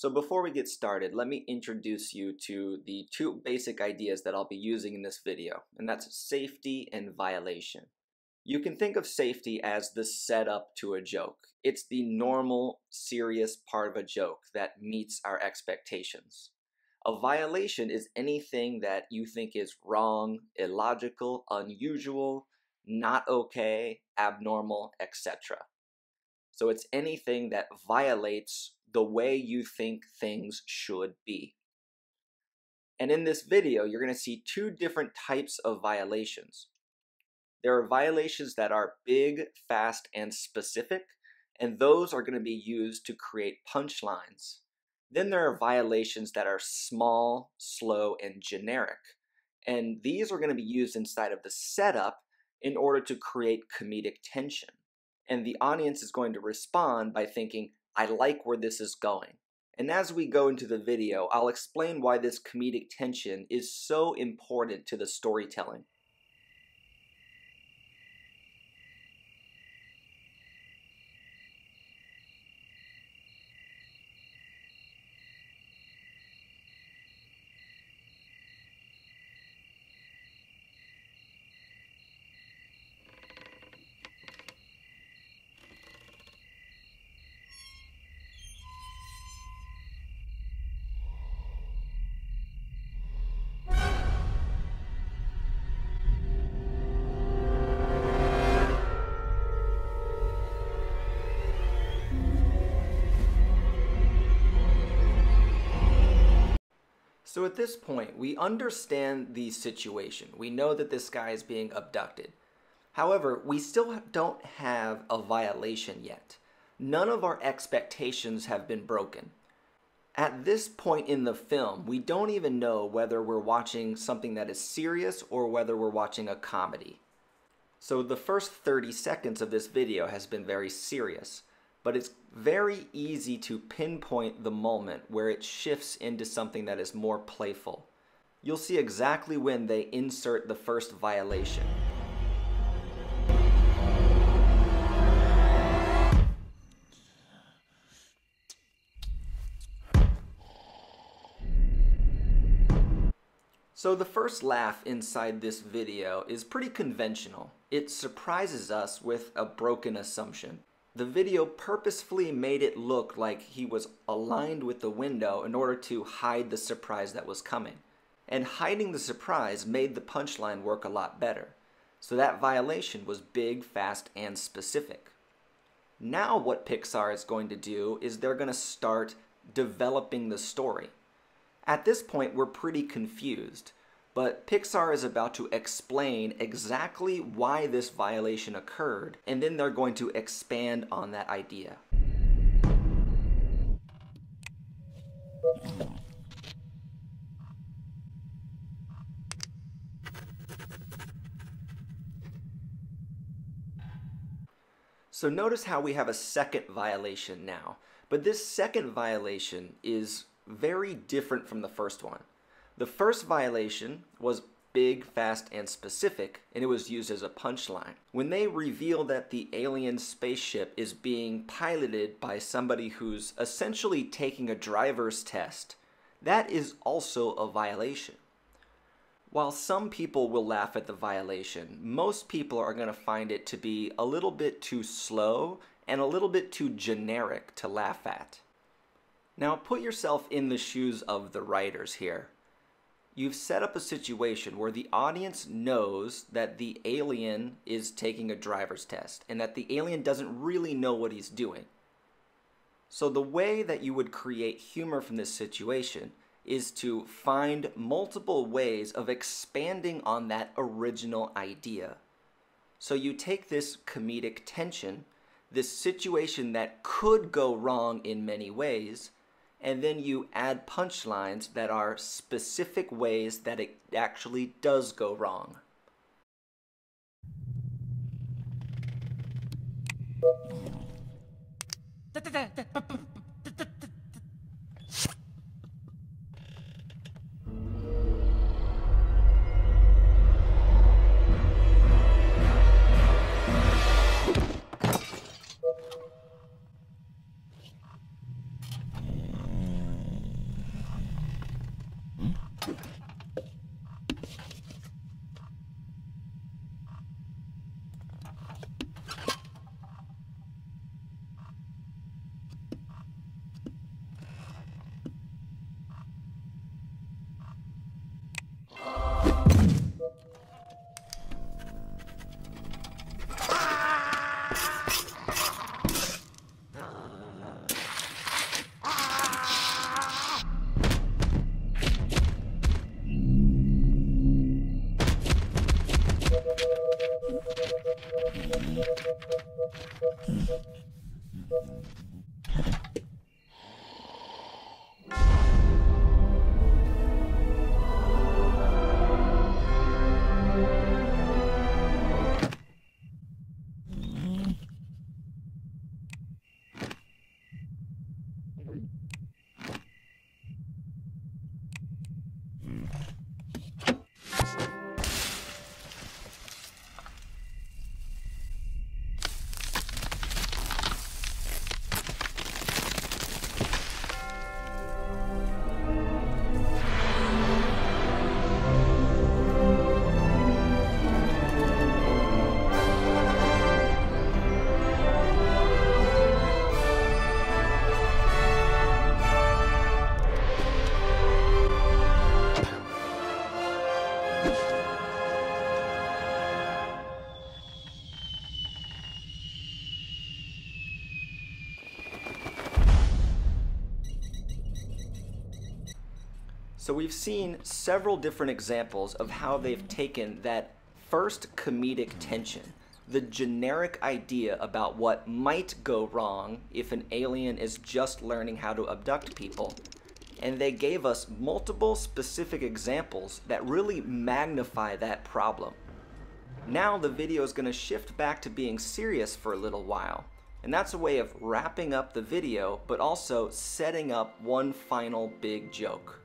So before we get started, let me introduce you to the two basic ideas that I'll be using in this video, and that's safety and violation. You can think of safety as the setup to a joke. It's the normal, serious part of a joke that meets our expectations. A violation is anything that you think is wrong, illogical, unusual, not okay, abnormal, etc. So it's anything that violates the way you think things should be. And in this video, you're going to see two different types of violations. There are violations that are big, fast, and specific, and those are going to be used to create punchlines. Then there are violations that are small, slow, and generic. And these are going to be used inside of the setup in order to create comedic tension. And the audience is going to respond by thinking, I like where this is going. And as we go into the video, I'll explain why this comedic tension is so important to the storytelling. So at this point, we understand the situation. We know that this guy is being abducted. However, we still don't have a violation yet. None of our expectations have been broken. At this point in the film, we don't even know whether we're watching something that is serious or whether we're watching a comedy. So the first 30 seconds of this video has been very serious but it's very easy to pinpoint the moment where it shifts into something that is more playful. You'll see exactly when they insert the first violation. So the first laugh inside this video is pretty conventional. It surprises us with a broken assumption. The video purposefully made it look like he was aligned with the window in order to hide the surprise that was coming. And hiding the surprise made the punchline work a lot better. So that violation was big, fast, and specific. Now what Pixar is going to do is they're going to start developing the story. At this point, we're pretty confused but Pixar is about to explain exactly why this violation occurred, and then they're going to expand on that idea. So notice how we have a second violation now, but this second violation is very different from the first one. The first violation was big, fast, and specific, and it was used as a punchline. When they reveal that the alien spaceship is being piloted by somebody who's essentially taking a driver's test, that is also a violation. While some people will laugh at the violation, most people are going to find it to be a little bit too slow and a little bit too generic to laugh at. Now put yourself in the shoes of the writers here you've set up a situation where the audience knows that the alien is taking a driver's test and that the alien doesn't really know what he's doing. So, the way that you would create humor from this situation is to find multiple ways of expanding on that original idea. So, you take this comedic tension, this situation that could go wrong in many ways, and then you add punchlines that are specific ways that it actually does go wrong. Mm-hmm. So we've seen several different examples of how they've taken that first comedic tension, the generic idea about what might go wrong if an alien is just learning how to abduct people, and they gave us multiple specific examples that really magnify that problem. Now the video is going to shift back to being serious for a little while, and that's a way of wrapping up the video but also setting up one final big joke.